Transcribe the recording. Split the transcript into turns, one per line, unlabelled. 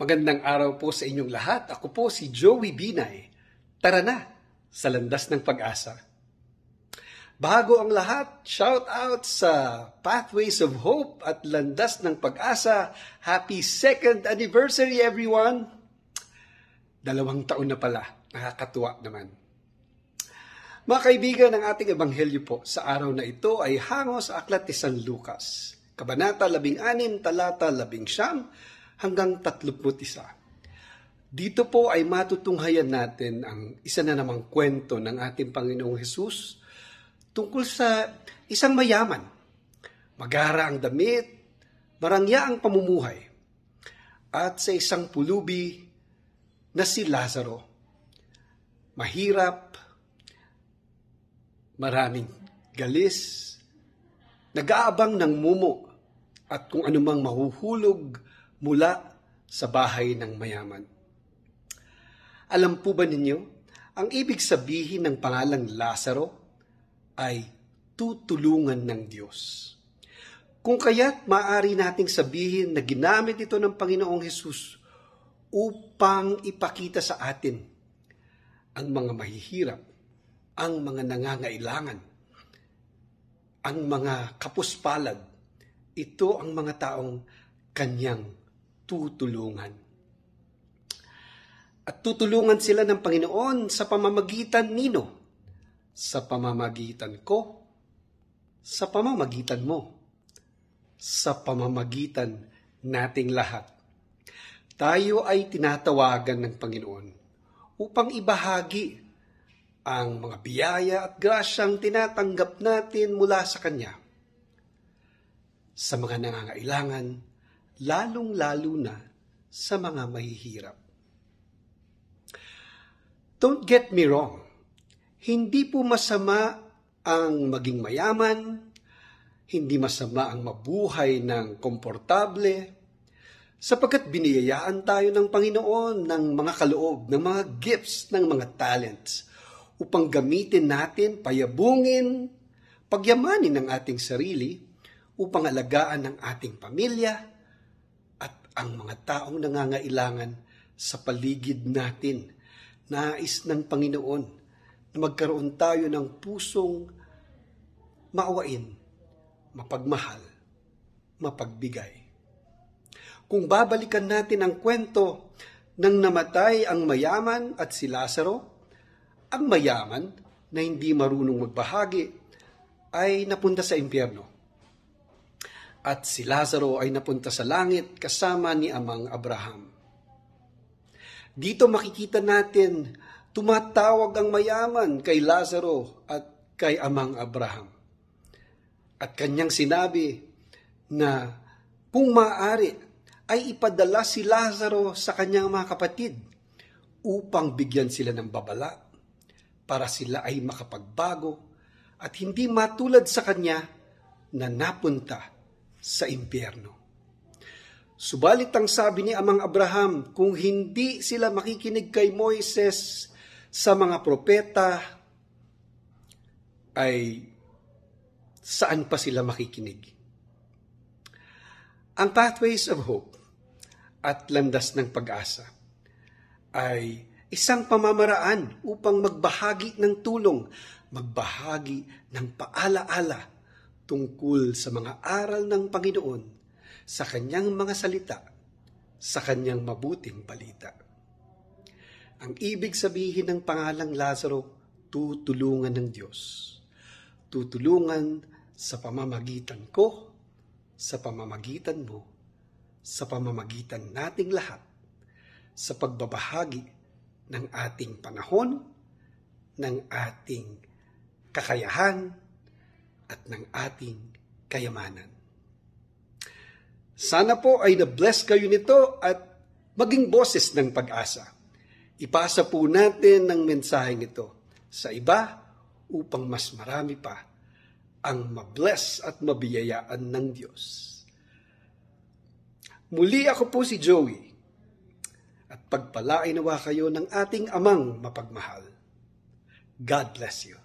Magandang araw po sa inyong lahat. Ako po si Joey Binay. Tara na sa landas ng pag-asa. Bago ang lahat, shout out sa Pathways of Hope at Landas ng Pag-asa. Happy second anniversary everyone! Dalawang taon na pala. Nakakatuwa naman. Mga kaibigan, ang ating ebanghelyo po sa araw na ito ay hango sa Aklat ni San Lucas. Kabanata 16, talata 11, hanggang 31. Dito po ay matutunghayan natin ang isa na namang kwento ng ating Panginoong Hesus tungkol sa isang mayaman. Magara ang damit, marangya ang pamumuhay, at sa isang pulubi na si Lazaro. Mahirap, maraming galis, nag-aabang ng mumo at kung anumang mahuhulog mula sa bahay ng mayaman. Alam po ba ninyo, ang ibig sabihin ng pangalang Lazaro ay tutulungan ng Diyos. Kung kaya't maaari nating sabihin na ginamit ito ng Panginoong Hesus upang ipakita sa atin ang mga mahihirap, ang mga nangangailangan, ang mga kapuspalad. Ito ang mga taong kanyang tutulungan. At tutulungan sila ng Panginoon sa pamamagitan nino? Sa pamamagitan ko, sa pamamagitan mo, sa pamamagitan nating lahat. Tayo ay tinatawagan ng Panginoon upang ibahagi ang mga biyaya at grasyang tinatanggap natin mula sa Kanya sa mga nangangailangan, lalong-lalo na sa mga mahihirap. Don't get me wrong, hindi po masama ang maging mayaman, hindi masama ang mabuhay ng komportable, sapagkat biniyayaan tayo ng Panginoon ng mga kaloob, ng mga gifts, ng mga talents, upang gamitin natin, payabungin, pagyamanin ng ating sarili, upang alagaan ng ating pamilya, ang mga taong nangangailangan sa paligid natin. Nais ng Panginoon na magkaroon tayo ng pusong maawain, mapagmahal, mapagbigay. Kung babalikan natin ang kwento nang namatay ang mayaman at si Lazaro, ang mayaman na hindi marunong magbahagi ay napunta sa impyerno at si Lazaro ay napunta sa langit kasama ni Amang Abraham. Dito makikita natin tumatawag ang mayaman kay Lazaro at kay Amang Abraham. At kanyang sinabi na kung maaari ay ipadala si Lazaro sa kanyang mga kapatid upang bigyan sila ng babala para sila ay makapagbago at hindi matulad sa kanya na napunta sa impyerno. Subalit ang sabi ni Amang Abraham, kung hindi sila makikinig kay Moises sa mga propeta, ay saan pa sila makikinig? Ang Pathways of Hope at Landas ng Pag-asa ay isang pamamaraan upang magbahagi ng tulong, magbahagi ng paalaala tungkol sa mga aral ng Panginoon sa kanyang mga salita, sa kanyang mabuting balita. Ang ibig sabihin ng pangalang Lazaro, tutulungan ng Diyos. Tutulungan sa pamamagitan ko, sa pamamagitan mo, sa pamamagitan nating lahat, sa pagbabahagi ng ating panahon, ng ating kakayahan, at ng ating kayamanan. Sana po ay na-bless kayo nito at maging boses ng pag-asa. Ipasa po natin ang mensaheng ito sa iba upang mas marami pa ang mabless at mabiyayaan ng Diyos. Muli ako po si Joey at pagpalain nawa kayo ng ating amang mapagmahal. God bless you.